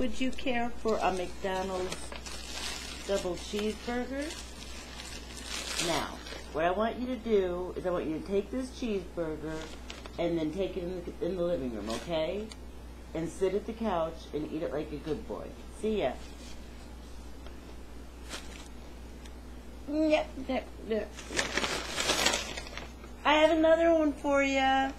would you care for a McDonald's double cheeseburger? Now, what I want you to do is I want you to take this cheeseburger and then take it in the, in the living room, okay? And sit at the couch and eat it like a good boy. See ya. Yep, yep, yep. I have another one for you.